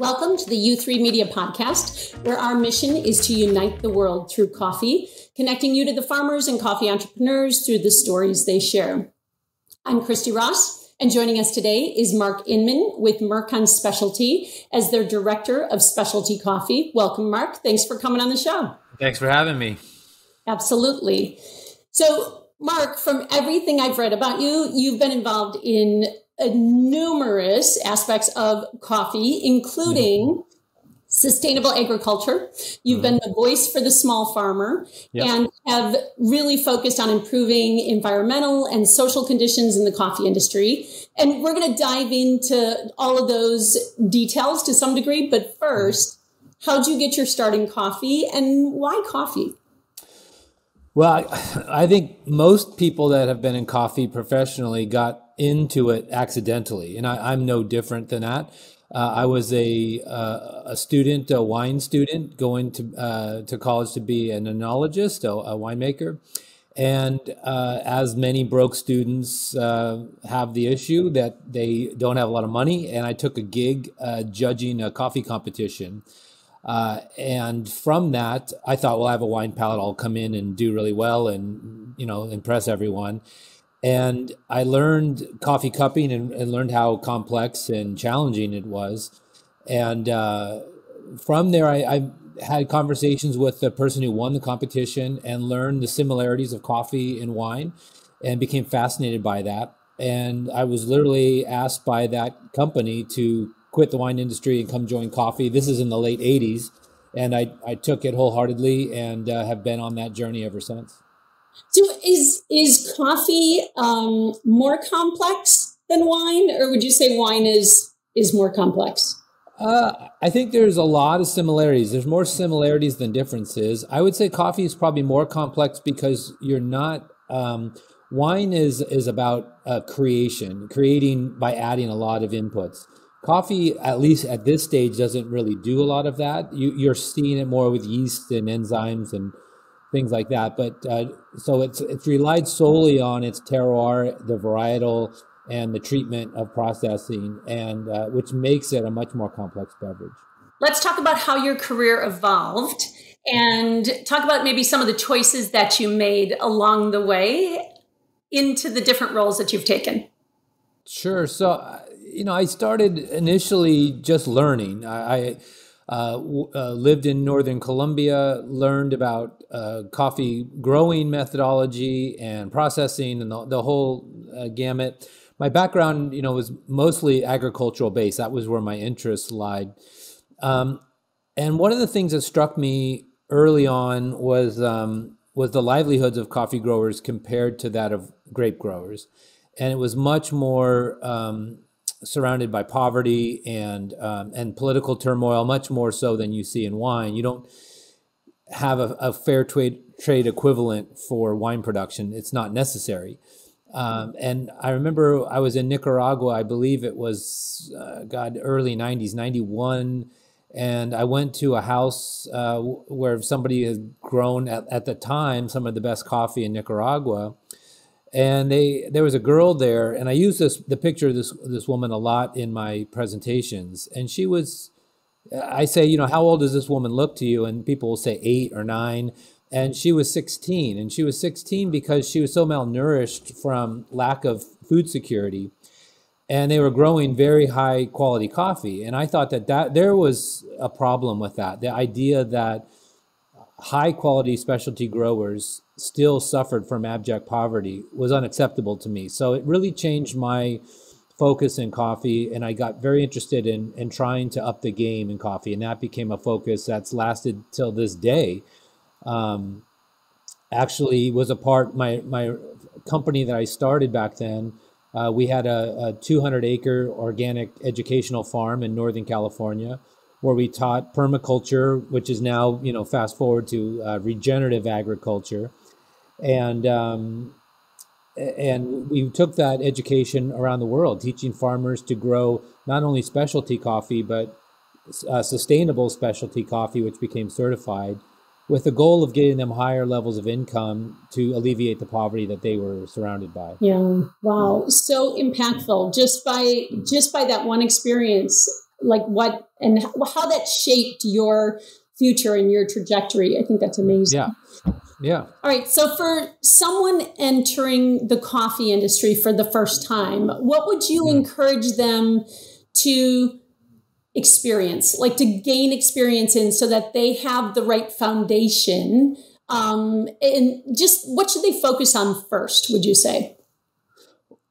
Welcome to the U3 Media Podcast, where our mission is to unite the world through coffee, connecting you to the farmers and coffee entrepreneurs through the stories they share. I'm Christy Ross, and joining us today is Mark Inman with Mercon Specialty as their Director of Specialty Coffee. Welcome, Mark. Thanks for coming on the show. Thanks for having me. Absolutely. So, Mark, from everything I've read about you, you've been involved in numerous aspects of coffee, including mm-hmm. sustainable agriculture. You've mm-hmm. been the voice for the small farmer yep. and have really focused on improving environmental and social conditions in the coffee industry. And we're going to dive into all of those details to some degree. But first, how'd you get your start in coffee and why coffee? Well, I, I think most people that have been in coffee professionally got into it accidentally, and I, am no different than that. Uh, I was a uh, a student, a wine student, going to uh, to college to be an enologist, a, a winemaker, and uh, as many broke students uh, have the issue that they don't have a lot of money, and I took a gig uh, judging a coffee competition. and from that, I thought, well, I have a wine palate. I'll come in and do really well, and you know, impress everyone and I learned coffee cupping and, and, learned how complex and challenging it was. And uh, from there, I, I, had conversations with the person who won the competition and learned the similarities of coffee and wine and became fascinated by that. And I was literally asked by that company to quit the wine industry and come join coffee. This is in the late 80s. And I, I took it wholeheartedly and uh, have been on that journey ever since. So is is coffee um, more complex than wine, or would you say wine is is more complex? Uh, I think there's a lot of similarities. There's more similarities than differences. I would say coffee is probably more complex because you're not. Um, wine is is about uh, creation, creating by adding a lot of inputs. Coffee, at least at this stage, doesn't really do a lot of that. You, you're seeing it more with yeast and enzymes and things like that. But uh, so it's it's relied solely on its terroir, the varietal, and the treatment of processing, and uh, which makes it a much more complex beverage. Let's talk about how your career evolved, and talk about maybe some of the choices that you made along the way into the different roles that you've taken. Sure. So, uh, you know, I started initially just learning. I, I uh, uh, lived in Northern Colombia, learned about uh, coffee growing methodology and processing and the, the whole uh, gamut. My background, you know, was mostly agricultural based. That was where my interests lied. Um, and one of the things that struck me early on was um, was the livelihoods of coffee growers compared to that of grape growers, and it was much more um, surrounded by poverty and um, and political turmoil, much more so than you see in wine. You don't have a, a fair trade trade equivalent for wine production. It's not necessary. Um, and I remember I was in Nicaragua. I believe it was uh, God early '90s, '91. And I went to a house uh, where somebody had grown at, at the time some of the best coffee in Nicaragua and they there was a girl there and i use this the picture of this this woman a lot in my presentations and she was i say you know how old does this woman look to you? And people will say eight or nine and she was 16 and she was 16 because she was so malnourished from lack of food security and they were growing very high quality coffee and i thought that that there was a problem with that the idea that high quality specialty growers still suffered from abject poverty was unacceptable to me. So it really changed my focus in coffee and I got very interested in in trying to up the game in coffee and that became a focus that's lasted till this day. Um, actually was a part my my company that I started back then. Uh, we had a, a 200 acre organic educational farm in Northern California where we taught permaculture, which is now, you know, fast forward to uh, regenerative agriculture. And, um, and we took that education around the world, teaching farmers to grow not only specialty coffee, but uh, sustainable specialty coffee, which became certified, with the goal of getting them higher levels of income to alleviate the poverty that they were surrounded by. Yeah, wow, so impactful just by just by that one experience. Like what and how that shaped your future and your trajectory. I think that's amazing. Yeah. Yeah. All right. So, for someone entering the coffee industry for the first time, what would you mm. encourage them to experience, like to gain experience in, so that they have the right foundation? Um, and just what should they focus on first, would you say?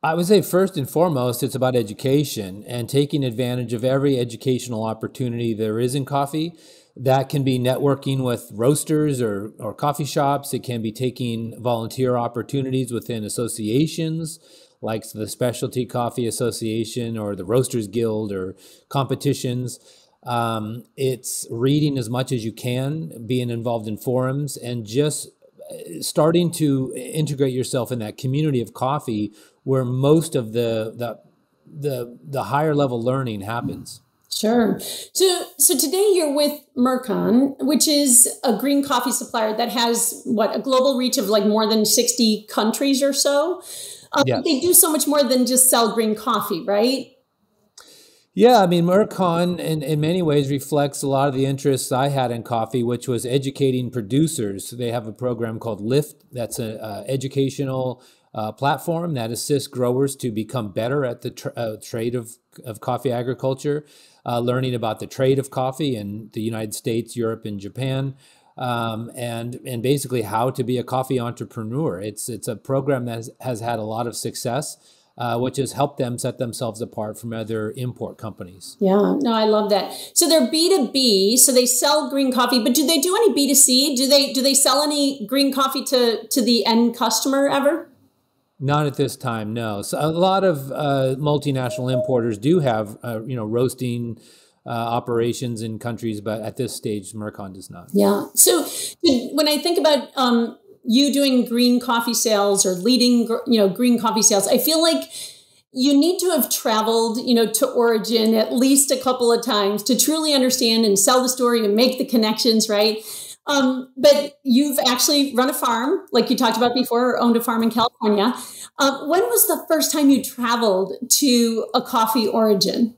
I would say first and foremost, it's about education and taking advantage of every educational opportunity there is in coffee that can be networking with roasters or, or coffee shops. It can be taking volunteer opportunities within associations like the Specialty Coffee Association or the Roasters Guild or competitions. Um, it's reading as much as you can, being involved in forums, and just uh, starting to integrate yourself in that community of coffee where most of the the the, the higher level learning happens. Sure. So, so today you're with Mercon, which is a green coffee supplier that has what a global reach of like more than sixty countries or so. Um, yes. They do so much more than just sell green coffee, right? Yeah, I mean, Mercon in, in many ways reflects a lot of the interests I had in coffee, which was educating producers. They have a program called Lift that's an educational uh, platform that assists growers to become better at the tra- uh, trade of, of coffee agriculture uh, learning about the trade of coffee in the United States, Europe, and Japan. Um, and and basically how to be a coffee entrepreneur. It's it's a program that has, has had a lot of success, uh, which has helped them set themselves apart from other import companies. Yeah, no, I love that. So they're B two B, so they sell green coffee, but do they do any B two C? Do they do they sell any green coffee to to the end customer ever? Not at this time, no. So a lot of uh, multinational importers do have, uh, you know, roasting uh, operations in countries, but at this stage, Mercon does not. Yeah. So when I think about um, you doing green coffee sales or leading, you know, green coffee sales, I feel like you need to have traveled, you know, to origin at least a couple of times to truly understand and sell the story and make the connections, right? Um, but you've actually run a farm, like you talked about before, or owned a farm in California. Uh, when was the first time you traveled to a coffee origin?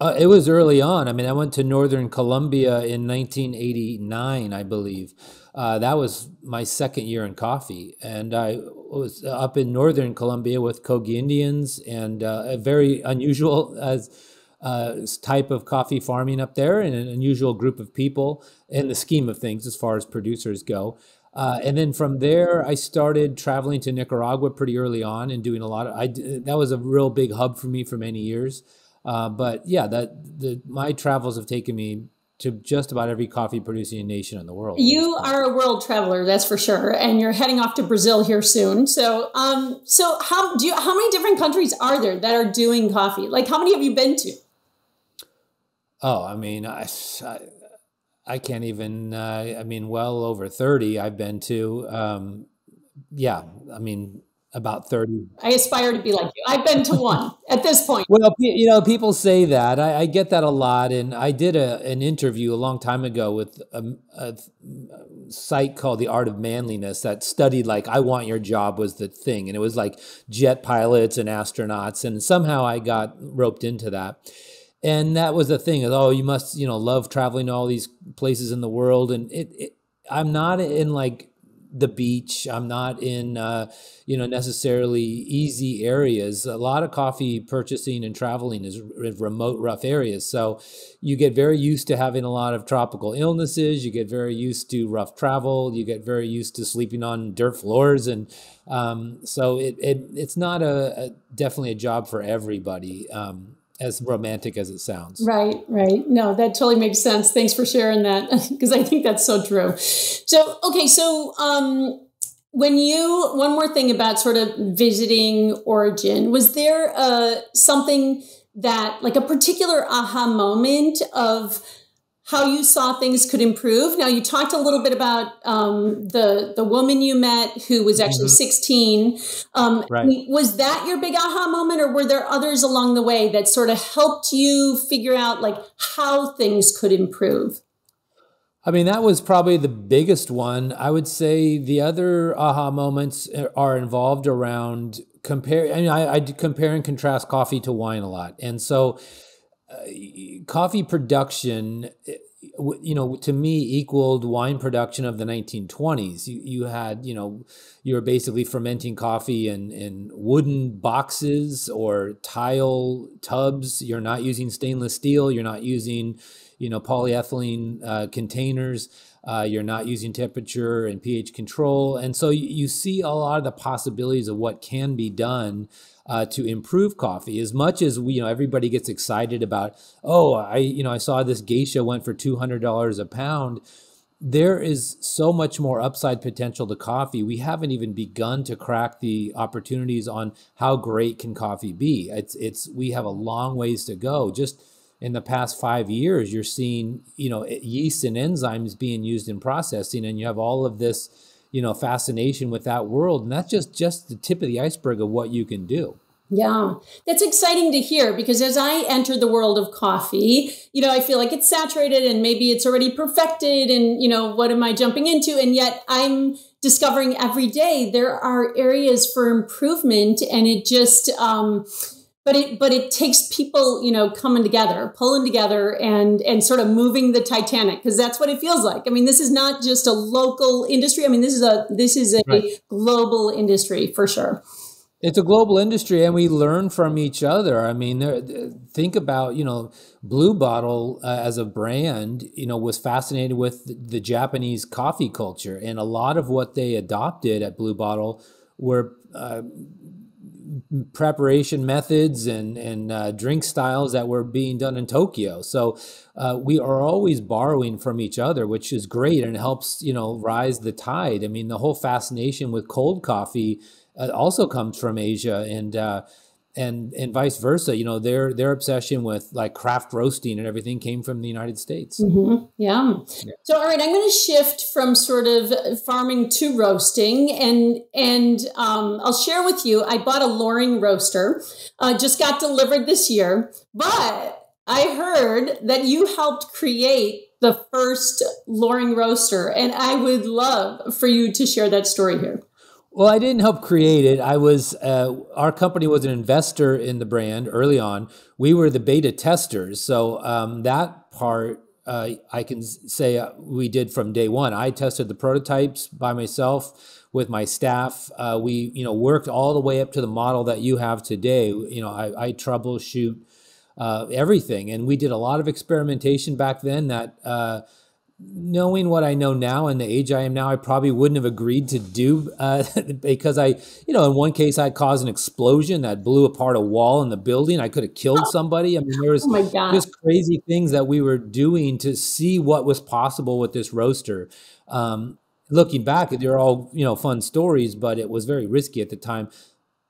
Uh, it was early on. I mean, I went to Northern Colombia in 1989, I believe. Uh, that was my second year in coffee, and I was up in Northern Colombia with Kogi Indians, and uh, a very unusual as uh, type of coffee farming up there and an unusual group of people in the scheme of things as far as producers go. Uh, and then from there, I started traveling to Nicaragua pretty early on and doing a lot of. I that was a real big hub for me for many years. Uh, but yeah, that the my travels have taken me to just about every coffee producing nation in the world. You are a world traveler, that's for sure, and you're heading off to Brazil here soon. So, um, so how do you, how many different countries are there that are doing coffee? Like, how many have you been to? Oh, I mean, I, I, I can't even. Uh, I mean, well over thirty. I've been to. Um, yeah, I mean, about 30 i aspire to be like you i've been to one at this point well you know people say that i, I get that a lot and i did a, an interview a long time ago with a, a, site called the art of manliness that studied like i want your job was the thing and it was like jet pilots and astronauts and somehow i got roped into that and that was the thing oh you must you know love traveling to all these places in the world. And it, it i'm not in like the beach. I'm not in uh, you know necessarily easy areas. A lot of coffee purchasing and traveling is remote rough areas. So you get very used to having a lot of tropical illnesses. You get very used to rough travel. You get very used to sleeping on dirt floors. And um, so it, it it's not a, a, definitely a job for everybody. Um, as romantic as it sounds. Right, right. No, that totally makes sense. Thanks for sharing that because I think that's so true. So, okay, so um when you one more thing about sort of visiting origin, was there uh something that like a particular aha moment of how you saw things could improve. Now, you talked a little bit about um, the the woman you met who was actually mm-hmm. 16. Um, right. Was that your big aha moment, or were there others along the way that sort of helped you figure out like how things could improve? I mean, that was probably the biggest one. I would say the other aha moments are involved around compare. I mean, I, I compare and contrast coffee to wine a lot, and so coffee production you know, to me, equaled wine production of the 1920s. You, you had, you know, you were basically fermenting coffee in, in wooden boxes or tile tubs. You're not using stainless steel. You're not using, you know, polyethylene uh, containers. Uh, you're not using temperature and pH control. And so you, you see a lot of the possibilities of what can be done uh, to improve coffee. As much as we, you know, everybody gets excited about, oh, I, you know, I saw this geisha went for two hundred dollars a pound. There is so much more upside potential to coffee. We haven't even begun to crack the opportunities on how great can coffee be. It's it's we have a long ways to go. Just in the past five years, you're seeing you know yeast and enzymes being used in processing, and you have all of this you know fascination with that world. And that's just just the tip of the iceberg of what you can do. Yeah, that's exciting to hear because as I enter the world of coffee, you know, I feel like it's saturated and maybe it's already perfected and, you know, what am I jumping into? And yet I'm discovering every day there are areas for improvement and it just, um, but it but it takes people you know coming together pulling together and and sort of moving the titanic because that's what it feels like. I mean this is not just a local industry. I mean this is a this is a right. global industry for sure. It's a global industry and we learn from each other. I mean there, think about you know blue bottle uh, as a brand you know was fascinated with the japanese coffee culture and a lot of what they adopted at blue bottle were uh, preparation methods and and uh, drink styles that were being done in Tokyo. So uh, we are always borrowing from each other, which is great and helps you know rise the tide. I mean, the whole fascination with cold coffee uh, also comes from Asia and uh, and and vice versa. You know, their their obsession with like craft roasting and everything came from the United States. Mm-hmm. Yeah. yeah. So, all right, I'm going to shift from sort of farming to roasting, and and um, I'll share with you. I bought a Loring roaster, uh, just got delivered this year, but I heard that you helped create the first Loring roaster, and I would love for you to share that story here. Well, I didn't help create it. I was uh, our company was an investor in the brand early on. We were the beta testers, so um, that part uh, I can say uh, we did from day one. I tested the prototypes by myself with my staff. Uh, we you know worked all the way up to the model that you have today. You know, I, I troubleshoot uh, everything, and we did a lot of experimentation back then that uh, knowing what I know now and the age I am now, I probably wouldn't have agreed to do uh, because I, you know, in one case I caused an explosion that blew apart a wall in the building. I could have killed oh. somebody. I mean, there was oh just crazy things that we were doing to see what was possible with this roaster. Um, looking back, they're all you know fun stories, but it was very risky at the time.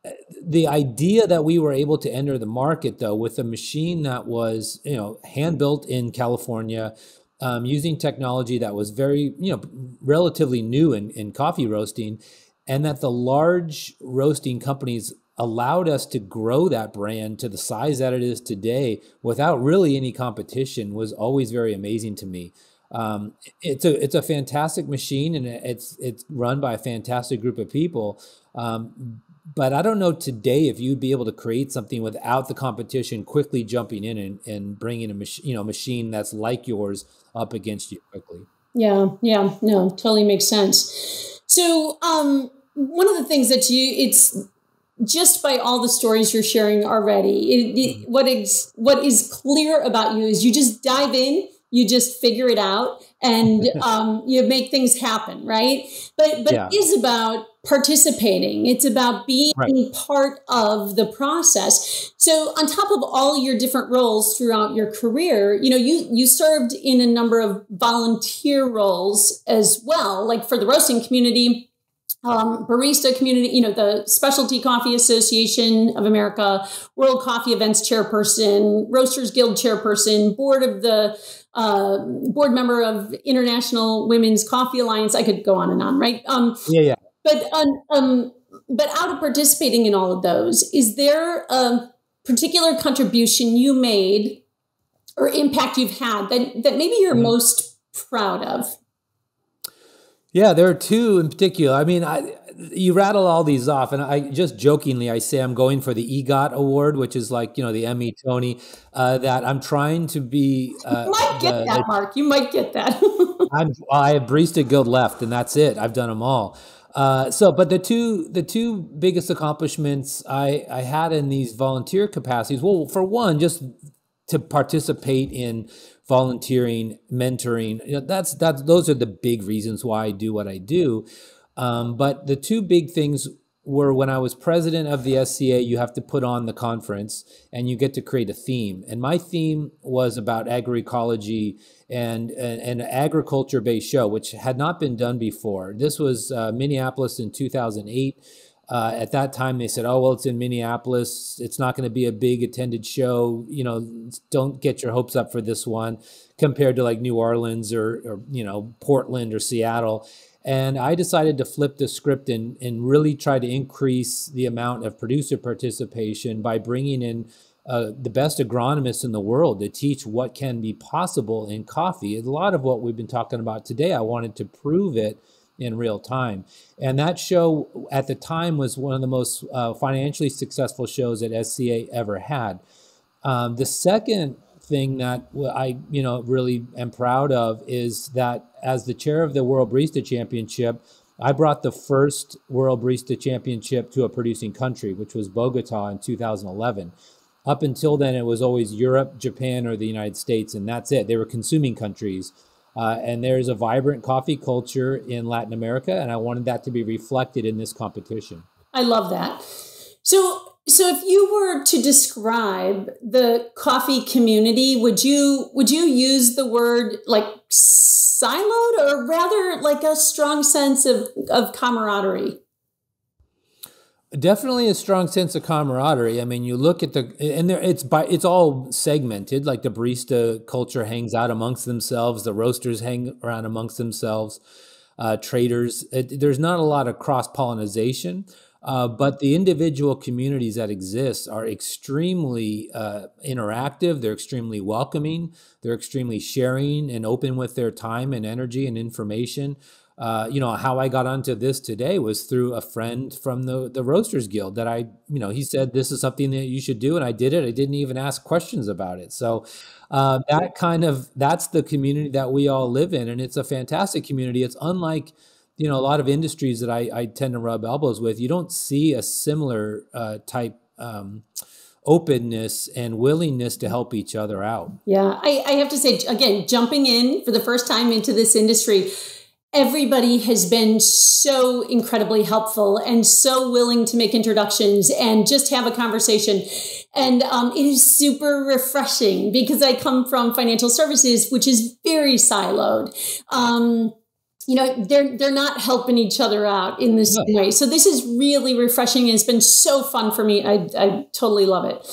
Uh, the idea that we were able to enter the market though with a machine that was you know hand built in California um, using technology that was very, you know, relatively new in, in coffee roasting, and that the large roasting companies allowed us to grow that brand to the size that it is today without really any competition was always very amazing to me. Um, it's a it's a fantastic machine and it's it's run by a fantastic group of people. Um, but I don't know today if you'd be able to create something without the competition quickly jumping in and, and bringing a machine, you know, machine that's like yours up against you quickly. Yeah, yeah, no, totally makes sense. So, um, one of the things that you, it's just by all the stories you're sharing already, it, it, mm-hmm. what is what is clear about you is you just dive in, you just figure it out, and um, you make things happen, right? But but yeah. it is about participating. It's about being right. part of the process. So on top of all your different roles throughout your career, you know, you you served in a number of volunteer roles as well, like for the roasting community, um, barista community, you know, the Specialty Coffee Association of America, World Coffee Events chairperson, Roasters Guild chairperson, board of the uh, board member of International Women's Coffee Alliance. I could go on and on, right? Um, yeah, yeah. But um, um, but out of participating in all of those, is there a particular contribution you made or impact you've had that that maybe you're mm-hmm. most proud of? Yeah, there are two in particular. I mean, I you rattle all these off, and I just jokingly I say I'm going for the EGOT award, which is like you know the Emmy, Tony. Uh, that I'm trying to be. Uh, you might get the, that, the, Mark. You might get that. I'm I have Barista Guild left, and that's it. I've done them all. Uh, so, but the two the two biggest accomplishments I I had in these volunteer capacities. Well, for one, just to participate in volunteering, mentoring. You know, that's that's those are the big reasons why I do what I do. Um, but the two big things were when I was president of the SCA, you have to put on the conference and you get to create a theme. And my theme was about agroecology and an agriculture based show, which had not been done before. This was uh, Minneapolis in 2008. Uh, at that time, they said, "Oh well, it's in Minneapolis. It's not going to be a big attended show. You know, don't get your hopes up for this one, compared to like New Orleans or, or you know Portland or Seattle." And I decided to flip the script and, and really try to increase the amount of producer participation by bringing in uh, the best agronomists in the world to teach what can be possible in coffee. A lot of what we've been talking about today, I wanted to prove it in real time. And that show at the time was one of the most uh, financially successful shows that SCA ever had. Um, the second thing that I, you know, really am proud of is that as the chair of the World Barista Championship, I brought the first World Barista Championship to a producing country, which was Bogota in 2011. Up until then, it was always Europe, Japan, or the United States, and that's it. They were consuming countries. Uh, and there's a vibrant coffee culture in Latin America, and I wanted that to be reflected in this competition. I love that. So, so if you were to describe the coffee community, would you would you use the word like siloed or rather like a strong sense of, of camaraderie? Definitely a strong sense of camaraderie. I mean, you look at the and there it's by it's all segmented. Like the barista culture hangs out amongst themselves, the roasters hang around amongst themselves, uh, traders. It, there's not a lot of cross pollination. Uh, but the individual communities that exist are extremely uh, interactive. They're extremely welcoming. They're extremely sharing and open with their time and energy and information. Uh, you know how I got onto this today was through a friend from the the Roasters Guild that I you know he said this is something that you should do and I did it. I didn't even ask questions about it. So uh, that kind of that's the community that we all live in, and it's a fantastic community. It's unlike you know a lot of industries that I, I tend to rub elbows with you don't see a similar uh, type um, openness and willingness to help each other out yeah I, I have to say again jumping in for the first time into this industry everybody has been so incredibly helpful and so willing to make introductions and just have a conversation. And um, it is super refreshing because I come from financial services, which is very siloed. Um, you know they're they're not helping each other out in this no. way so this is really refreshing it's been so fun for me i, I totally love it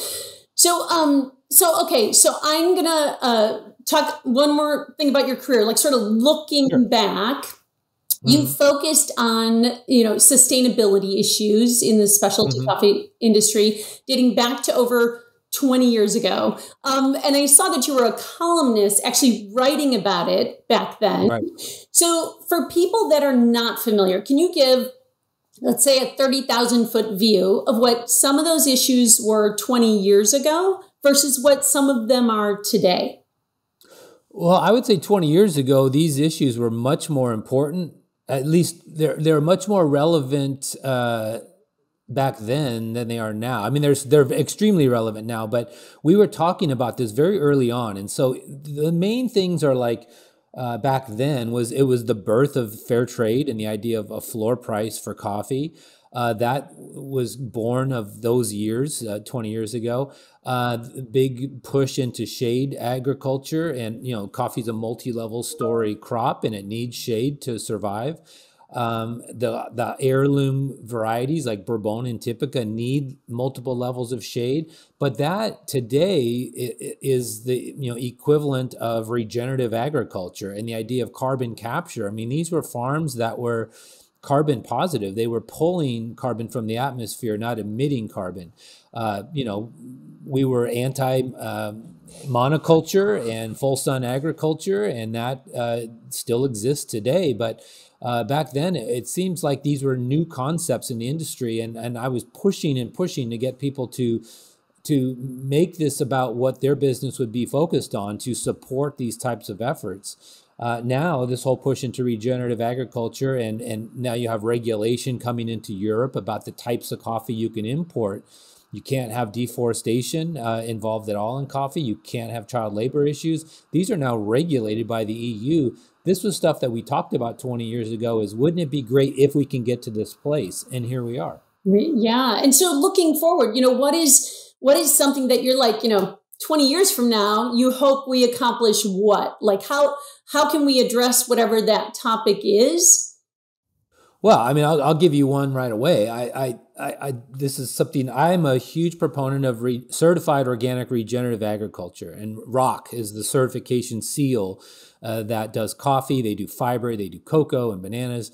so um so okay so i'm gonna uh talk one more thing about your career like sort of looking sure. back mm-hmm. you focused on you know sustainability issues in the specialty mm-hmm. coffee industry dating back to over 20 years ago. Um, and I saw that you were a columnist actually writing about it back then. Right. So, for people that are not familiar, can you give, let's say, a 30,000 foot view of what some of those issues were 20 years ago versus what some of them are today? Well, I would say 20 years ago, these issues were much more important. At least they're, they're much more relevant. Uh, back then than they are now. I mean, there's they're extremely relevant now, but we were talking about this very early on, and so the main things are like. Uh, back then was it was the birth of fair trade and the idea of a floor price for coffee. Uh, that was born of those years, uh, 20 years ago. Uh, big push into shade agriculture, and you know, coffee is a multi-level story crop, and it needs shade to survive. Um, the the heirloom varieties like Bourbon and Typica need multiple levels of shade, but that today is the you know equivalent of regenerative agriculture and the idea of carbon capture. I mean, these were farms that were carbon positive; they were pulling carbon from the atmosphere, not emitting carbon. Uh, you know, we were anti. Um, monoculture and full sun agriculture, and that uh, still exists today. But uh, back then, it seems like these were new concepts in the industry, and, and I was pushing and pushing to get people to to make this about what their business would be focused on to support these types of efforts. Uh, now, this whole push into regenerative agriculture, and, and now you have regulation coming into Europe about the types of coffee you can import. You can't have deforestation uh, involved at all in coffee. You can't have child labor issues. These are now regulated by the EU. This was stuff that we talked about 20 years ago is wouldn't it be great if we can get to this place? And here we are. Yeah. And so looking forward, you know, what is what is something that you're like, you know, 20 years from now, you hope we accomplish what? Like how how can we address whatever that topic is? Well, I mean, I'll, I'll give you one right away. I, I, I, I, this is something I'm a huge proponent of re, certified organic regenerative agriculture, and ROC is the certification seal uh, that does coffee. They do fiber, they do cocoa and bananas,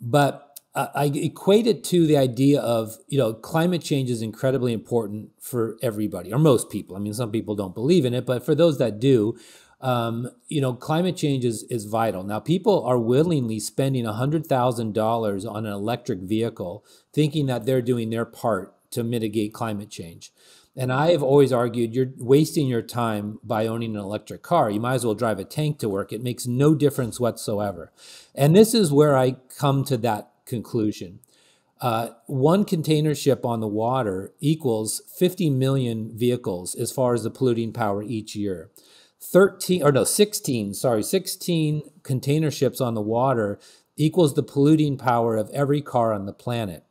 but I equate it to the idea of you know climate change is incredibly important for everybody or most people. I mean, some people don't believe in it, but for those that do, um, you know, climate change is, is vital. Now, people are willingly spending $100,000 on an electric vehicle, thinking that they're doing their part to mitigate climate change. And I have always argued you're wasting your time by owning an electric car. You might as well drive a tank to work. It makes no difference whatsoever. And this is where I come to that conclusion. Uh, one container ship on the water equals 50 million vehicles as far as the polluting power each year. 13 or no 16 sorry 16 container ships on the water equals the polluting power of every car on the planet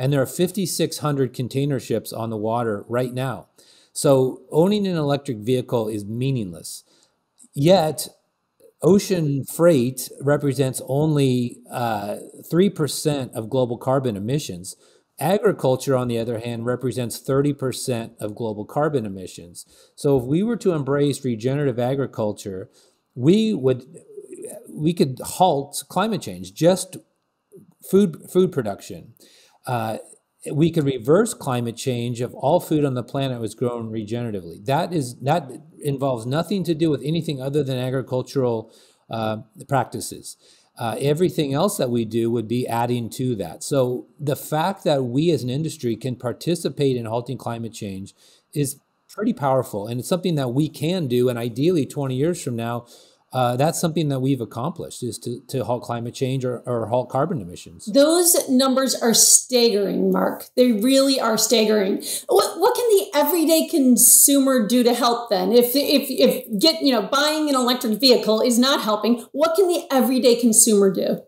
and there are 5600 container ships on the water right now so owning an electric vehicle is meaningless yet ocean freight represents only uh, 3% of global carbon emissions Agriculture, on the other hand, represents 30% of global carbon emissions. So if we were to embrace regenerative agriculture, we would we could halt climate change, just food food production. Uh, we could reverse climate change if all food on the planet was grown regeneratively. That is that involves nothing to do with anything other than agricultural uh, practices uh, everything else that we do would be adding to that. So the fact that we as an industry can participate in halting climate change is pretty powerful. And it's something that we can do. And ideally, 20 years from now, uh, that's something that we've accomplished is to, to halt climate change or, or halt carbon emissions. Those numbers are staggering, Mark. They really are staggering. What, what can the everyday consumer do to help then? If, if, if get, you know, buying an electric vehicle is not helping, what can the everyday consumer do?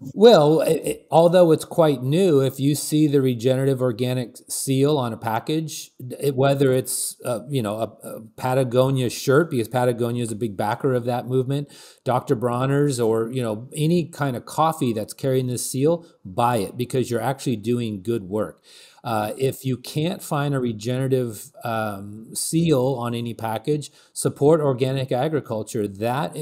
Well, it, although it's quite new, if you see the regenerative organic seal on a package, it, whether it's uh, you know a, a, Patagonia shirt because Patagonia is a big backer of that movement, Dr. Bronner's, or you know any kind of coffee that's carrying this seal, buy it because you're actually doing good work. Uh, if you can't find a regenerative um, seal on any package, support organic agriculture. That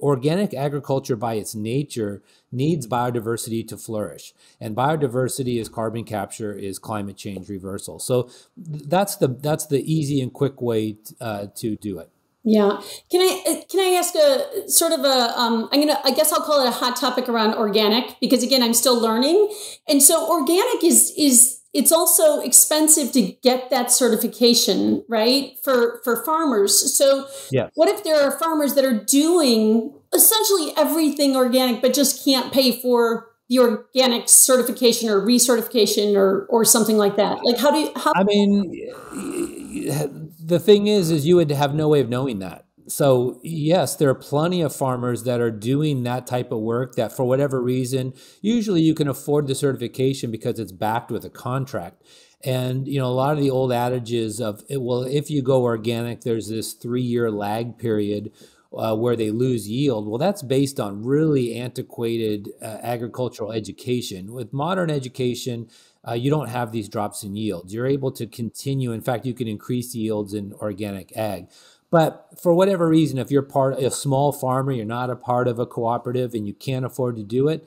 organic agriculture, by its nature, needs biodiversity to flourish, and biodiversity is carbon capture, is climate change reversal. So that's the that's the easy and quick way uh, to do it. Yeah. Can I uh, can I ask a sort of a um, I'm gonna I guess I'll call it a hot topic around organic because again I'm still learning and so organic is is it's also expensive to get that certification right for for farmers. So yes. what if there are farmers that are doing essentially everything organic but just can't pay for the organic certification or recertification or or something like that? Like how do you how i mean the thing is is you would have no way of knowing that so yes, there are plenty of farmers that are doing that type of work that for whatever reason, usually you can afford the certification because it's backed with a contract. And you know, a lot of the old adages of well, if you go organic, there's this three-year lag period uh, where they lose yield. Well, that's based on really antiquated uh, agricultural education. With modern education, uh, you don't have these drops in yields. You're able to continue. In fact, you can increase yields in organic ag. But for whatever reason, if you're part a small farmer, you're not a part of a cooperative, and you can't afford to do it,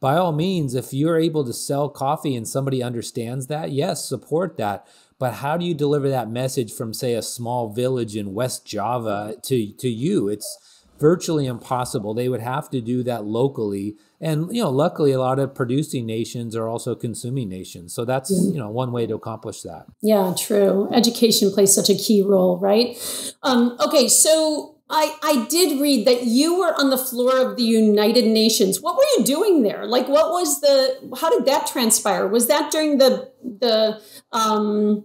by all means, if you're able to sell coffee and somebody understands that, yes, support that. But how do you deliver that message from, say, a small village in West Java to, to you? It's virtually impossible. They would have to do that locally. And, you know, luckily a lot of producing nations are also consuming nations. So that's, you know, one way to accomplish that. Yeah, true. Education plays such a key role, right? Um, okay, so I, I did read that you were on the floor of the United Nations. What were you doing there? Like, what was the? How did that transpire? Was that during the the um,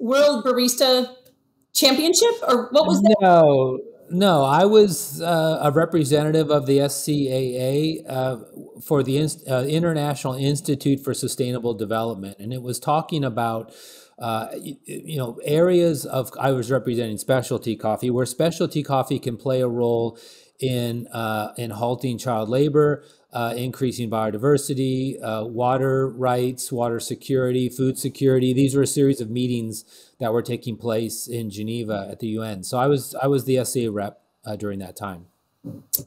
World Barista Championship, or what was that? No, no. I was uh, a representative of the SCAA uh, for the uh, International Institute for Sustainable Development, and it was talking about uh, you, you, know, areas of, I was representing specialty coffee, where specialty coffee can play a role in, uh, in halting child labor, uh, increasing biodiversity, uh, water rights, water security, food security. These were a series of meetings that were taking place in Geneva at the UN. So I was, I was the SA rep uh, during that time.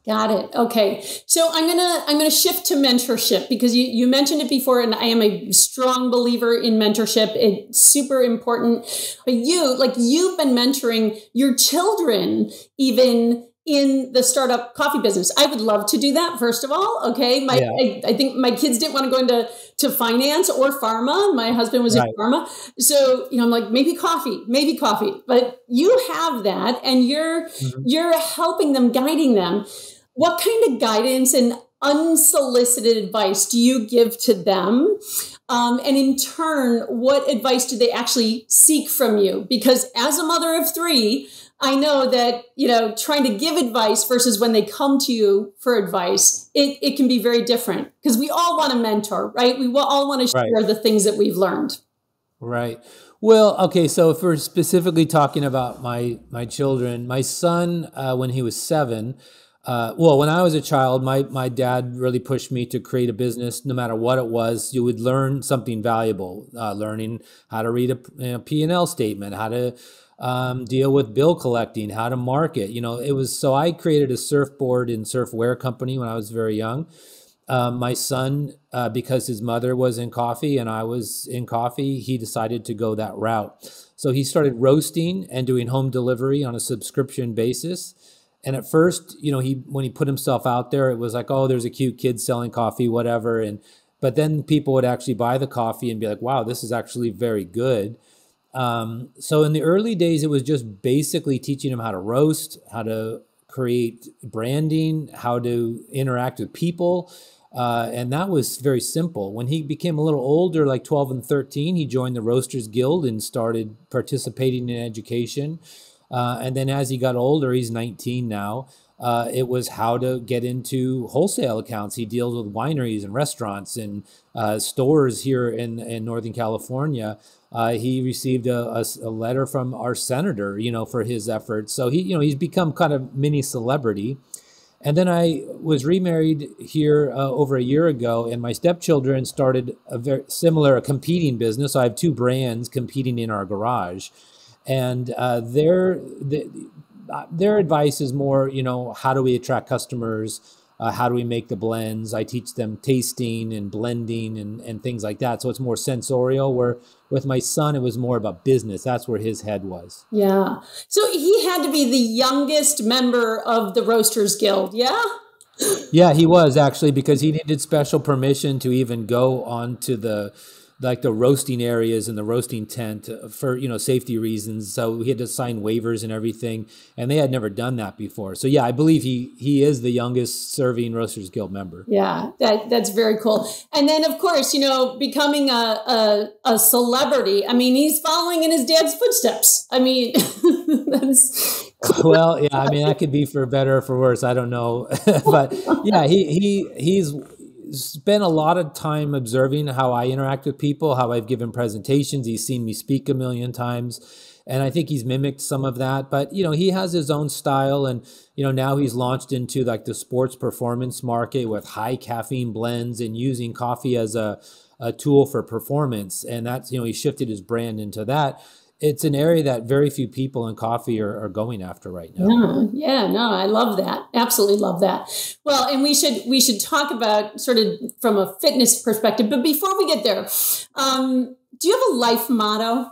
Got it. Okay. So I'm gonna I'm gonna shift to mentorship because you, you mentioned it before, and I am a strong believer in mentorship. It's super important. But you, like you've been mentoring your children even in the startup coffee business. I would love to do that. First of all, okay. My, yeah. I, I, think my kids didn't want to go into to finance or pharma. My husband was right. in pharma, so you know, I'm like maybe coffee, maybe coffee. But you have that, and you're mm-hmm. you're helping them, guiding them. What kind of guidance and unsolicited advice do you give to them? Um, and in turn, what advice do they actually seek from you? Because as a mother of three, I know that, you know, trying to give advice versus when they come to you for advice, it, it can be very different because we all want to mentor, right? We all want to share right. the things that we've learned. Right. Well, okay. So if we're specifically talking about my my children, my son, uh, when he was seven, uh, well, when I was a child, my my dad really pushed me to create a business, no matter what it was. You would learn something valuable, uh, learning how to read a you know, P and L statement, how to um, deal with bill collecting, how to market. You know, it was so I created a surfboard and surfwear company when I was very young. Um, my son, uh, because his mother was in coffee and I was in coffee, he decided to go that route. So he started roasting and doing home delivery on a subscription basis. And at first, you know, he when he put himself out there, it was like, oh, there's a cute kid selling coffee, whatever. And but then people would actually buy the coffee and be like, wow, this is actually very good. Um, so in the early days, it was just basically teaching him how to roast, how to create branding, how to interact with people. Uh, and that was very simple. When he became a little older, like 12 and 13, he joined the Roasters Guild and started participating in education. Uh, and then as he got older, he's 19 now. Uh, it was how to get into wholesale accounts. He deals with wineries and restaurants and uh, stores here in, in Northern California. Uh, he received a, a, a, letter from our senator, you know, for his efforts. So he, you know, he's become kind of mini celebrity. And then I was remarried here uh, over a year ago, and my stepchildren started a very similar a competing business. So I have two brands competing in our garage, and uh, their the, uh, their advice is more, you know, how do we attract customers? uh, how do we make the blends? I teach them tasting and blending and, and things like that. So it's more sensorial where with my son it was more about business. That's where his head was. Yeah. So he had to be the youngest member of the roasters guild yeah? Yeah he was actually because he needed special permission to even go onto the like the roasting areas and the roasting tent uh, for you know safety reasons. So he had to sign waivers and everything, and they had never done that before. So yeah, I believe he he is the youngest serving Roasters Guild member. Yeah, that that's very cool. And then of course, you know, becoming a a, a celebrity. I mean, he's following in his dad's footsteps. I mean, that's. well, yeah, I mean, that could be for better or for worse. I don't know, but yeah, he he he's spent a lot of time observing how I interact with people, how I've given presentations. He's seen me speak a million times. And I think he's mimicked some of that. But, you know, he has his own style. And, you know, now he's launched into like the sports performance market with high caffeine blends and using coffee as a, a tool for performance. And that's, you know, he shifted his brand into that it's an area that very few people in coffee are, are going after right now. Yeah, yeah, no, I love that. Absolutely love that. Well, and we should we should talk about sort of from a fitness perspective. But before we get there, um, do you have a life motto?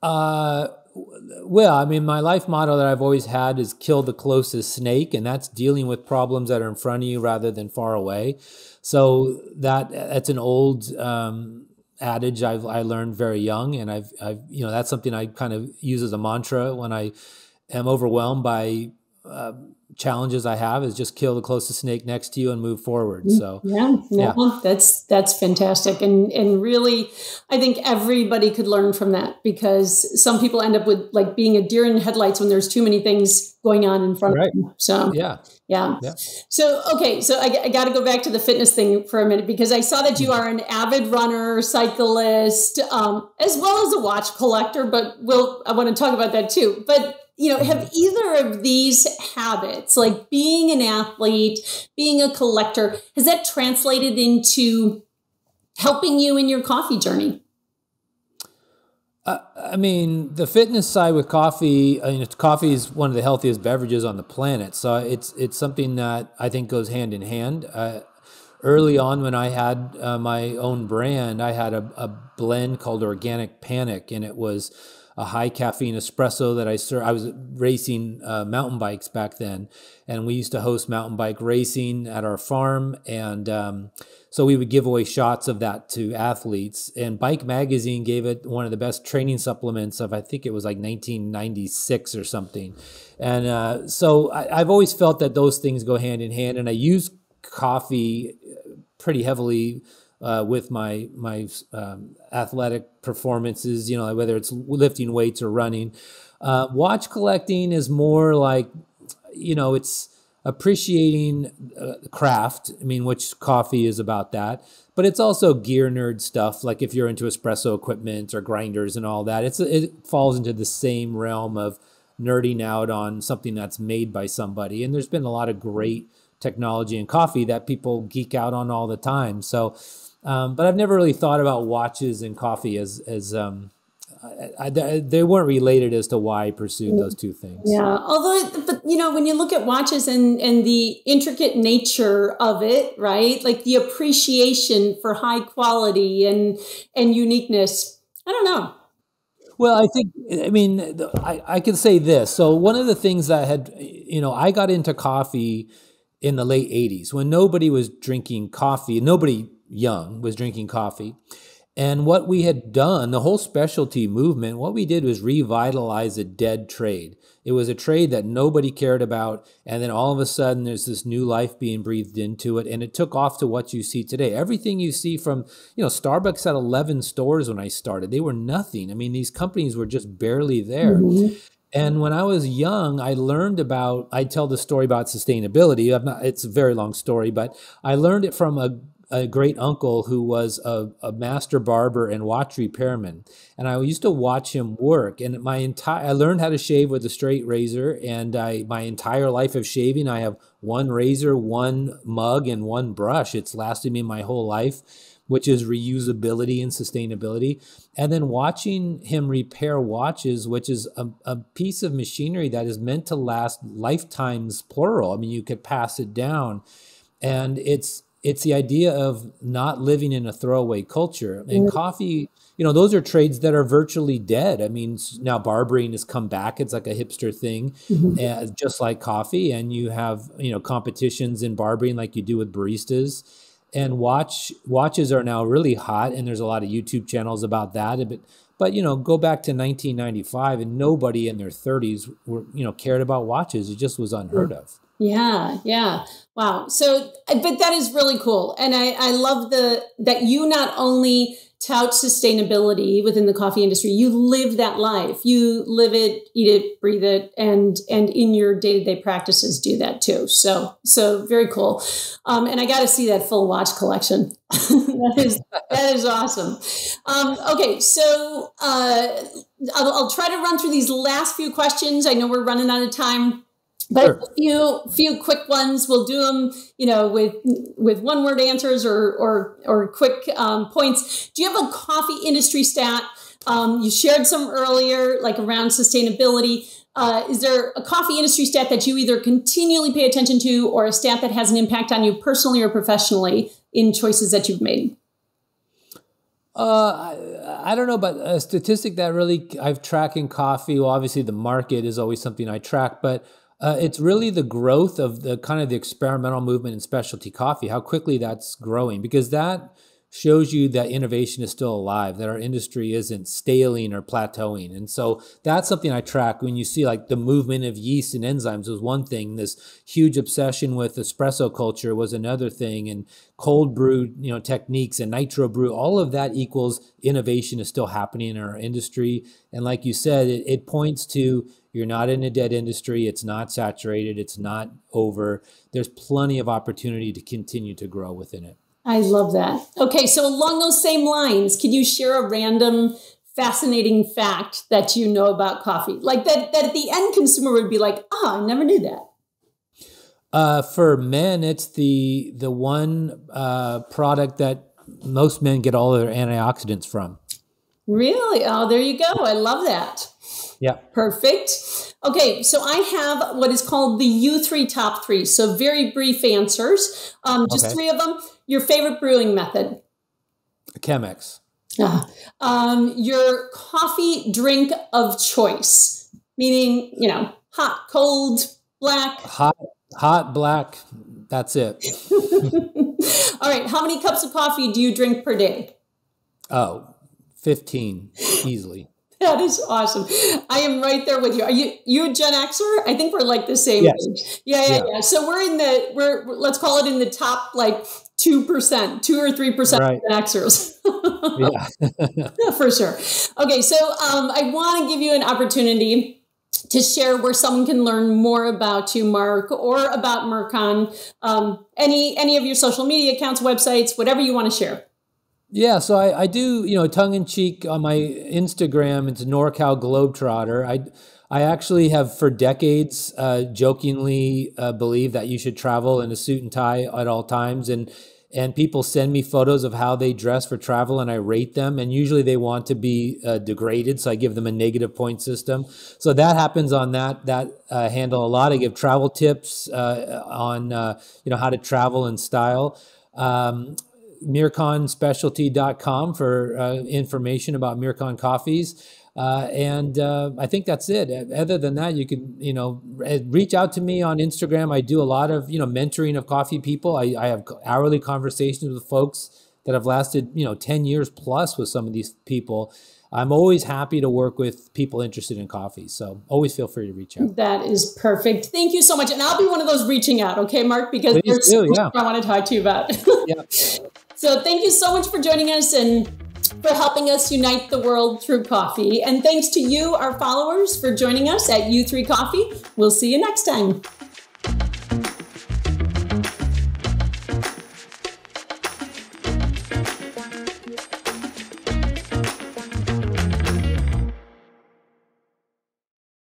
Uh, well, I mean, my life motto that I've always had is kill the closest snake, and that's dealing with problems that are in front of you rather than far away. So that that's an old um, adage I've I learned very young, and I've I've you know that's something I kind of use as a mantra when I am overwhelmed by uh, challenges I have is just kill the closest snake next to you and move forward. So yeah, yeah, yeah, that's that's fantastic, and and really, I think everybody could learn from that because some people end up with like being a deer in headlights when there's too many things going on in front right. of them. So yeah, yeah. yeah. So okay, so I, I got to go back to the fitness thing for a minute because I saw that you mm-hmm. are an avid runner, cyclist, um, as well as a watch collector. But we'll I want to talk about that too. But you know, have mm-hmm. either of these habits, like being an athlete, being a collector, has that translated into helping you in your coffee journey? Uh, I mean, the fitness side with coffee. I mean, coffee is one of the healthiest beverages on the planet, so it's it's something that I think goes hand in hand. Uh, early on, when I had uh, my own brand, I had a, a blend called Organic Panic, and it was a high caffeine espresso that I served. I was racing uh, mountain bikes back then, and we used to host mountain bike racing at our farm, and um, so we would give away shots of that to athletes. And Bike Magazine gave it one of the best training supplements of I think it was like 1996 or something. And uh, so I, I've always felt that those things go hand in hand, and I use coffee pretty heavily uh, with my my um, athletic performances. You know, whether it's lifting weights or running. Uh, watch collecting is more like, you know, it's appreciating uh, craft. I mean, which coffee is about that, but it's also gear nerd stuff. Like if you're into espresso equipment or grinders and all that, it's it falls into the same realm of nerding out on something that's made by somebody. And there's been a lot of great technology in coffee that people geek out on all the time. So um, but I've never really thought about watches and coffee as as um, I, I, they weren't related as to why I pursued those two things. Yeah, although, but you know, when you look at watches and and the intricate nature of it, right? Like the appreciation for high quality and and uniqueness. I don't know. Well, I think I mean I, I can say this. So one of the things I had, you know, I got into coffee in the late '80s when nobody was drinking coffee. Nobody young was drinking coffee. And what we had done, the whole specialty movement, what we did was revitalize a dead trade. It was a trade that nobody cared about. And then all of a sudden, there's this new life being breathed into it. And it took off to what you see today. Everything you see from, you know, Starbucks had 11 stores when I started. They were nothing. I mean, these companies were just barely there. Mm-hmm. And when I was young, I learned about, I tell the story about sustainability. I've not, it's a very long story, but I learned it from a a great uncle who was a, a, master barber and watch repairman, and I used to watch him work. And my entire I learned how to shave with a straight razor, and I my entire life of shaving, I have one razor, one mug, and one brush. It's lasted me my whole life, which is reusability and sustainability. And then watching him repair watches, which is a, a piece of machinery that is meant to last lifetimes, plural. I mean, you could pass it down, and it's it's the idea of not living in a throwaway culture. And mm-hmm. coffee, you know, those are trades that are virtually dead. I mean, now barbering has come back; it's like a hipster thing, mm-hmm. uh, just like coffee. And you have you know competitions in barbering like you do with baristas. And watch watches are now really hot, and there's a lot of YouTube channels about that. But but you know, go back to 1995, and nobody in their 30s were you know cared about watches. It just was unheard of. Yeah, yeah. Wow. So, but that is really cool. And I, I love the, that you not only tout sustainability within the coffee industry, you live that life. You live it, eat it, breathe it, and, and in your day to day practices do that too. So, so very cool. Um, and I got to see that full watch collection. that is, that is awesome. Um, okay. So, uh, I'll, I'll try to run through these last few questions. I know we're running out of time. But sure. a few few quick ones. We'll do them, you know, with with one word answers or or or quick um, points. Do you have a coffee industry stat Um, you shared some earlier, like around sustainability. Uh, is there a coffee industry stat that you either continually pay attention to or a stat that has an impact on you personally or professionally in choices that you've made? Uh, I, I, don't know, but a statistic that really I've tracked in coffee. Well, obviously the market is always something I track, but uh, it's really the growth of the kind of the experimental movement in specialty coffee, how quickly that's growing, because that shows you that innovation is still alive, that our industry isn't staling or plateauing. And so that's something I track when you see like the movement of yeast and enzymes was one thing. This huge obsession with espresso culture was another thing. And cold brew, you know, techniques and nitro brew, all of that equals innovation is still happening in our industry. And like you said, it, it points to you're not in a dead industry. It's not saturated. It's not over. There's plenty of opportunity to continue to grow within it. I love that. Okay, so along those same lines, can you share a random fascinating fact that you know about coffee? Like that that the end consumer would be like, "Oh, I never knew that." Uh, for men, it's the the one uh, product that most men get all their antioxidants from. Really? Oh, there you go. I love that. Yeah. Perfect. Okay, so I have what is called the U3 top three. So very brief answers. Um, just okay. three of them. Your favorite brewing method? Chemex. Uh, um, your coffee drink of choice, meaning, you know, hot, cold, black. Hot, hot, black. That's it. All right. How many cups of coffee do you drink per day? Oh, 15 easily. That is awesome. I am right there with you. Are you you a Gen Xer? I think we're like the same yes. age. Yeah, yeah, yeah, yeah. So we're in the we're let's call it in the top like two percent, two or three percent right. Yeah, for sure. Okay, so um, I want to give you an opportunity to share where someone can learn more about you, Mark, or about Mercon. Um, any any of your social media accounts, websites, whatever you want to share. Yeah, so I, I do, you know, tongue in cheek on my Instagram. It's NorCal Globetrotter. I, I actually have for decades uh, jokingly uh, believed that you should travel in a suit and tie at all times, and and people send me photos of how they dress for travel, and I rate them, and usually they want to be uh, degraded, so I give them a negative point system. So that happens on that that uh, handle a lot. I give travel tips uh, on uh, you know how to travel in style. Um, merconspecialty.com for information about Mercon coffees. Uh, and uh, I think that's it. Other than that, you can, you know, reach out to me on Instagram. I do a lot of, you know, mentoring of coffee people. I, I have hourly conversations with folks that have lasted, you know, 10 years plus with some of these people. I'm always happy to work with people interested in coffee. So always feel free to reach out. That is perfect. Thank you so much. And I'll be one of those reaching out, okay, Mark? Because Please there's do, yeah. I want to talk to you about. yeah. So thank you so much for joining us and for helping us unite the world through coffee. And thanks to you, our followers, for joining us at U3 Coffee. We'll see you next time.